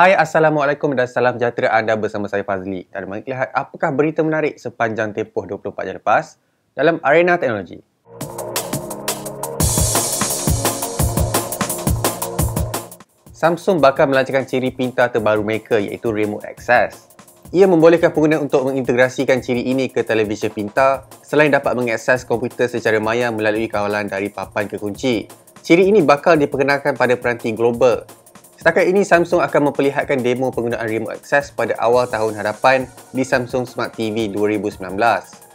Hai, Assalamualaikum dan salam sejahtera anda bersama saya Fazli. Dan mari lihat apakah berita menarik sepanjang tempoh 24 jam lepas dalam arena teknologi. Samsung bakal melancarkan ciri pintar terbaru mereka iaitu Remote Access. Ia membolehkan pengguna untuk mengintegrasikan ciri ini ke televisyen pintar selain dapat mengakses komputer secara maya melalui kawalan dari papan kekunci. Ciri ini bakal diperkenalkan pada peranti global Setakat ini, Samsung akan memperlihatkan demo penggunaan remote access pada awal tahun hadapan di Samsung Smart TV 2019.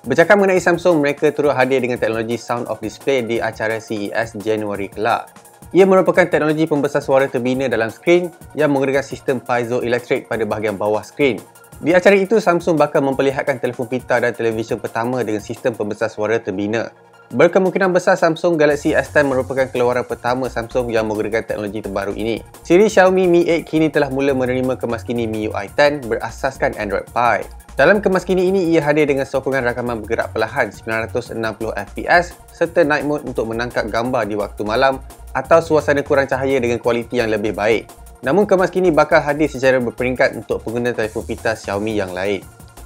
Bercakap mengenai Samsung, mereka turut hadir dengan teknologi Sound of Display di acara CES Januari kelak. Ia merupakan teknologi pembesar suara terbina dalam skrin yang menggunakan sistem piezoelectric pada bahagian bawah skrin. Di acara itu, Samsung bakal memperlihatkan telefon pintar dan televisyen pertama dengan sistem pembesar suara terbina. Berkemungkinan besar Samsung Galaxy S10 merupakan keluaran pertama Samsung yang menggunakan teknologi terbaru ini. Siri Xiaomi Mi 8 kini telah mula menerima kemaskini MIUI 10 berasaskan Android Pie. Dalam kemaskini ini, ia hadir dengan sokongan rakaman bergerak perlahan 960fps serta night mode untuk menangkap gambar di waktu malam atau suasana kurang cahaya dengan kualiti yang lebih baik. Namun kemaskini bakal hadir secara berperingkat untuk pengguna telefon pintar Xiaomi yang lain.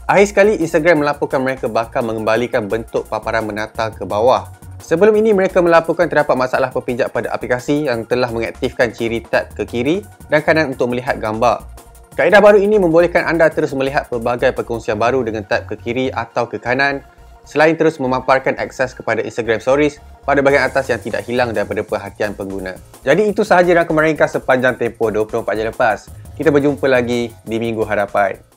Akhir sekali, Instagram melaporkan mereka bakal mengembalikan bentuk paparan menata ke bawah. Sebelum ini, mereka melaporkan terdapat masalah perpinjak pada aplikasi yang telah mengaktifkan ciri tab ke kiri dan kanan untuk melihat gambar. Kaedah baru ini membolehkan anda terus melihat pelbagai perkongsian baru dengan tab ke kiri atau ke kanan selain terus memaparkan akses kepada Instagram Stories pada bahagian atas yang tidak hilang daripada perhatian pengguna. Jadi itu sahaja rangkaian meringkas sepanjang tempoh 24 jam lepas. Kita berjumpa lagi di minggu hadapan.